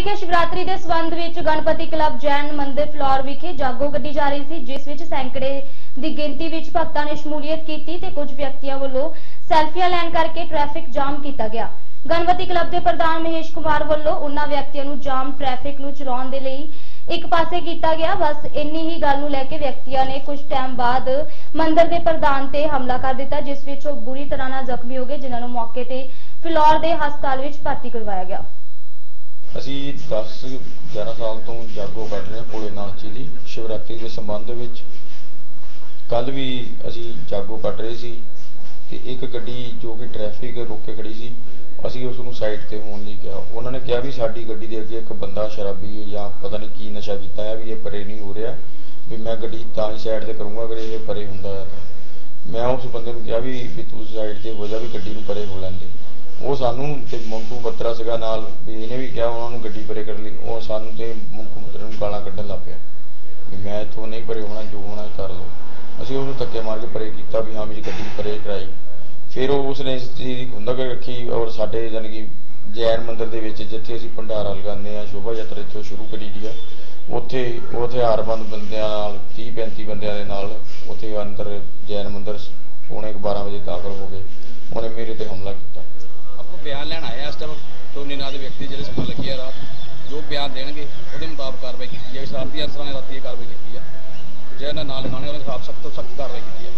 ਵਿਖੇ ਸ਼ਿਵਰਾਤਰੀ ਦੇ ਸਬੰਧ ਵਿੱਚ ਗਣਪਤੀ ਕਲੱਬ ਜੈਨ ਮੰਦਿਰ ਫਲੋਰ ਵਿਖੇ ਜਾਗੋ ਕੱਢੀ ਜਾ ਰਹੀ ਸੀ, ਜਿਸ ਵਿੱਚ ਸੈਂਕੜੇ ਦੀ ਗਿਣਤੀ ਵਿੱਚ ਭਗਤਾਂ ਨੇ ਸ਼ਮੂਲੀਅਤ ਕੀਤੀ ਤੇ ਕੁਝ ਵਿਅਕਤੀਆਂ ਵੱਲੋਂ ਸੈਲਫੀਆਂ ਲੈਣ ਕਰਕੇ ਟ੍ਰੈਫਿਕ ਜਾਮ ਕੀਤਾ ਗਿਆ। ਗਣਪਤੀ ਕਲੱਬ ਦੇ ਪ੍ਰਧਾਨ ਮਹੇਸ਼ ਕੁਮਾਰ ਵੱਲੋਂ ਉਹਨਾਂ ਵਿਅਕਤੀਆਂ ਨੂੰ ਜਾਮ ਟ੍ਰੈਫਿਕ ਨੂੰ ਚਲਾਉਣ ਦੇ ਲਈ ਇੱਕ ਪਾਸੇ ਕੀਤਾ ਗਿਆ। ਬਸ ਇੰਨੀ ਹੀ ਗੱਲ ਨੂੰ ਲੈ ਕੇ ਵਿਅਕਤੀਆਂ ਨੇ ਕੁਝ ਟਾਈਮ ਬਾਅਦ ਮੰਦਿਰ ਦੇ ਪ੍ਰਧਾਨ ਤੇ ਹਮਲਾ ਕਰ ਦਿੱਤਾ, ਜਿਸ ਵਿੱਚ ਉਹ ਬੁਰੀ ਤਰ੍ਹਾਂ ਨਾਲ ਜ਼ਖਮੀ ਹੋ ਗਏ, ਜਿਨ੍ਹਾਂ ਨੂੰ ਮੌਕੇ ਤੇ ਫਿਲੌਰ ਦੇ ਹਸਪਤਾਲ ਵਿੱਚ ਭਰਤੀ ਕਰਵਾਇਆ ਗਿਆ। ਅਸੀਂ 10 11 ਸਾਲ ਤੋਂ ਜਾਗੋ ਕੱਢ ਰਹੇ ਹਾਂ ਭੋਲੇਨਾਥ ਜੀ ਦੀ ਸ਼ਿਵਰਾਤਰੀ ਦੇ ਸੰਬੰਧ ਵਿੱਚ। ਕੱਲ ਵੀ ਅਸੀਂ ਜਾਗੋ ਕੱਢ ਰਹੇ ਸੀ ਤੇ ਇੱਕ ਗੱਡੀ ਜੋ ਕਿ ਟ੍ਰੈਫਿਕ ਰੋਕ ਕੇ ਖੜੀ ਸੀ, ਅਸੀਂ ਉਸ ਨੂੰ ਸਾਈਡ ਤੇ ਹੋਣ ਲਈ ਕਿਹਾ। ਉਹਨਾਂ ਨੇ ਕਿਹਾ ਵੀ ਸਾਡੀ ਗੱਡੀ ਦੇ ਅੱਗੇ ਇੱਕ ਬੰਦਾ ਸ਼ਰਾਬੀ ਜਾਂ ਪਤਾ ਨਹੀਂ ਕੀ ਨਸ਼ਾ ਕੀਤਾ ਹੈ ਵੀ ਇਹ ਪਰੇ ਨਹੀਂ ਹੋ ਰਿਹਾ, ਵੀ ਮੈਂ ਗੱਡੀ ਤਾਂ ਹੀ ਸਾਈਡ ਤੇ ਕਰੂੰਗਾ ਅਗਰ ਇਹ ਪਰੇ ਹੁੰਦਾ ਹੈ ਮੈਂ ਉਸ ਬੰਦੇ ਨੂੰ ਕਿਹਾ ਵੀ ਵੀ ਤੂੰ ਸਾਈਡ ਤੇ ਹੋ ਜਾ ਵੀ ਗੱਡੀ ਨੂੰ ਪਰੇ ਹੋ ਉਹ ਸਾਨੂੰ ਤੇ ਮੰਕੂ ਬੱਤਰਾ ਸੀਗਾ ਨਾਲ, ਵੀ ਇਹਨੇ ਵੀ ਕਿਹਾ ਉਹਨਾਂ ਨੂੰ ਗੱਡੀ ਪਰੇ ਕਰਨ ਲਈ, ਉਹ ਸਾਨੂੰ ਤੇ ਮੰਕੂ ਬੱਤਰਾ ਨੂੰ ਗਾਲਾਂ ਕੱਢਣ ਲੱਗ ਪਿਆ। ਵੀ ਮੈਂ ਇੱਥੋਂ ਨਹੀਂ ਪਰੇ ਹੋਣਾ, ਜੋ ਹੋਣਾ ਕਰ ਲਓ। ਅਸੀਂ ਉਹਨੂੰ ਧੱਕੇ ਮਾਰ ਕੇ ਪਰੇ ਕੀਤਾ ਵੀ ਹਾਂ ਮੇਰੀ ਗੱਡੀ ਪਰੇ ਕਰਾਈ। ਫਿਰ ਉਹ ਉਸਨੇ ਇਸ ਚੀਜ਼ ਦੀ ਖੁੰਦਕ ਰੱਖੀ ਔਰ ਸਾਡੇ ਯਾਨੀ ਕਿ ਜੈਨ ਮੰਦਿਰ ਦੇ ਵਿੱਚ ਜਿੱਥੇ ਅਸੀਂ ਭੰਡਾਰਾ ਲਗਾਉਂਦੇ ਆ ਸ਼ੋਭਾ ਯਾਤਰਾ ਇੱਥੋਂ ਸ਼ੁਰੂ ਕਰੀ ਦੀ ਆ, ਉੱਥੇ ਉਹ ਹਥਿਆਰਬੰਦ ਬੰਦਿਆਂ ਨਾਲ 30 35 ਬੰਦਿਆਂ ਦੇ ਨਾਲ ਉੱਥੇ ਅੰਦਰ ਜੈਨ ਮੰਦਿਰ, ਪੌਣੇ ਕੁ 12 ਵਜੇ ਦਾਖਲ ਹੋ ਗਏ। ਉਹਨੇ ਮੇਰੇ ਤੇ ਹਮਲਾ ਕੀਤਾ ਆਪਾਂ ਬਿਆਨ ਲੈਣ ਆਏ ਆ ਇਸ ਟਾਈਮ ਟੋਨੀ ਨਾਂ ਦੇ ਜਿਹੜੇ ਸੱਟ ਲੱਗੀ ਆ ਰਾਤ, ਜੋ ਬਿਆਨ ਦੇਣਗੇ, ਉਹਦੇ ਮੁਤਾਬਕ ਕਾਰਵਾਈ ਕੀਤੀ ਜਾਵੇ। ਸ਼ਰਾਰਤੀ ਅਨਸਰਾਂ ਨੇ ਰਾਤੀ ਇਹ ਕਾਰਵਾਈ ਕੀਤੀ ਆ। ਜੇ ਇਹਨਾਂ ਨਾਲ ਲਿਖਾਣੇ ਉਹਨਾਂ ਖਿਲਾਫ ਸਖਤ ਤੋਂ ਸਖਤ ਕਾਰਵਾਈ ਕੀਤੀ ਆ